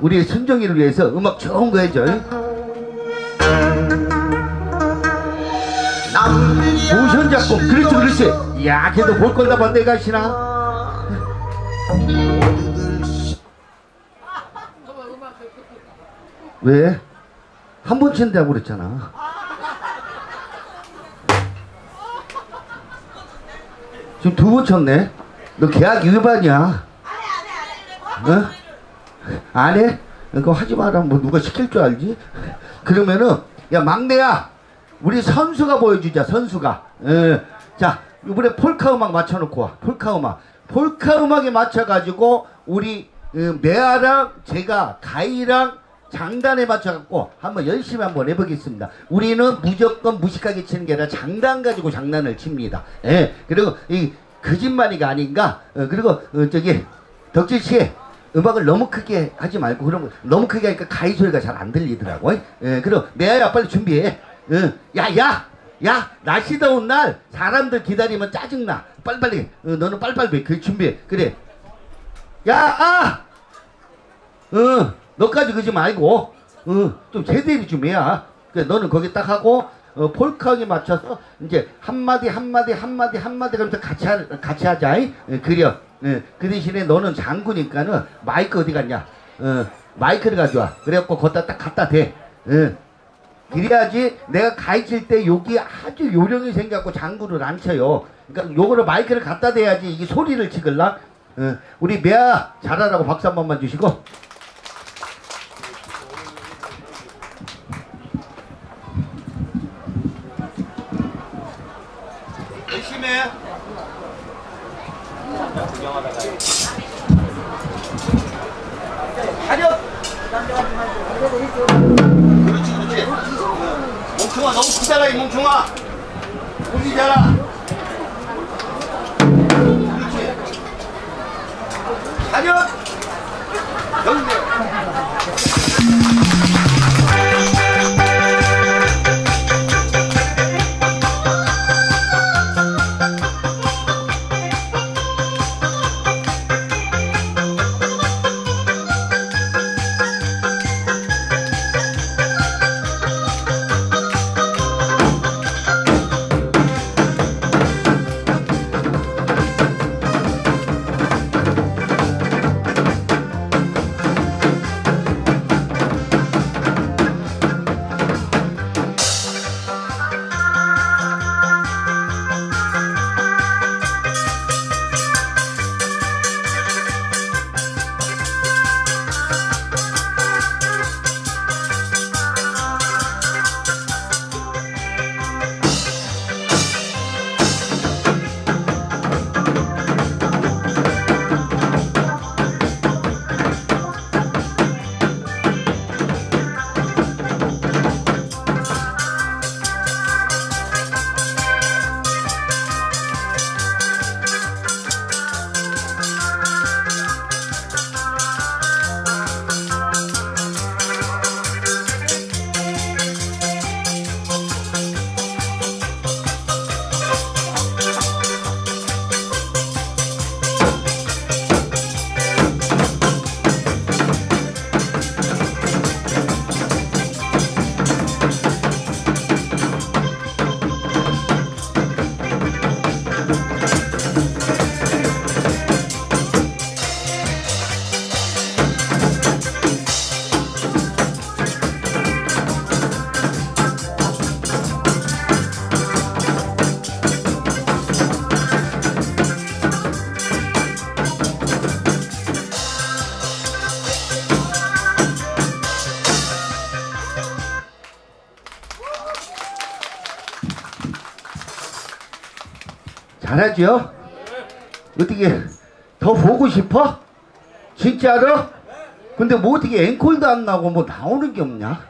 우리 순정이를 위해서 음악 좋은 거 해줘. 모션 작품 그렇지 그렇지. 야 걔도 볼 건다 반대 가시나? 왜? 한 번 친다고 그랬잖아. 지금 두 번 쳤네. 너 계약 위반이야. 어? 안 해? 그거 하지 마라. 뭐 누가 시킬 줄 알지? 그러면은 야 막내야, 우리 선수가 보여주자. 선수가. 예. 자 이번에 폴카 음악 맞춰놓고 와. 폴카 음악. 폴카 음악에 맞춰가지고 우리 어, 메아랑 제가 가이랑 장단에 맞춰갖고 한번 열심히 한번 해보겠습니다. 우리는 무조건 무식하게 치는 게 아니라 장단 가지고 장난을 칩니다. 예. 그리고 이 거짓말이가 아닌가. 어, 그리고 어, 저기 덕질 씨 음악을 너무 크게 하지 말고 그런 거 너무 크게 하니까 가이 소리가 잘 안 들리더라고. 예. 그리고 내야 빨리 준비해. 어, 야, 야, 야, 날씨 더운 날 사람들 기다리면 짜증 나. 빨리빨리. 어, 너는 빨리빨리 그 준비해. 그래. 야, 아! 어, 너까지 그러지 말고, 어, 좀 제대로 좀 해야. 그래, 너는 거기 딱 하고, 어, 폴카에 맞춰서, 이제, 한마디, 한마디, 한마디, 한마디, 그러면서 같이, 하, 같이 하자. 이? 예, 그려. 예, 그 대신에 너는 장구니까는 마이크 어디 갔냐? 어, 마이크를 가져와. 그래갖고 거기다 딱 갖다 대. 예. 그래야지 내가 가르칠 때 여기 아주 요령이 생겨갖고 장구를 안 쳐요. 그러니까 요거를 마이크를 갖다 대야지 이게 소리를 찍을라. 어, 우리 매아 잘하라고 박수 한 번만 주시고. 열심히 해. 하려. 그렇지 그렇지. 몽충아 너무 크잖아 이 몽충아. 울리잖아. 그렇지. 하려. 잘하죠? 어떻게 더 보고 싶어? 진짜로? 근데 뭐 어떻게 앵콜도 안 나고 뭐 나오는 게 없냐?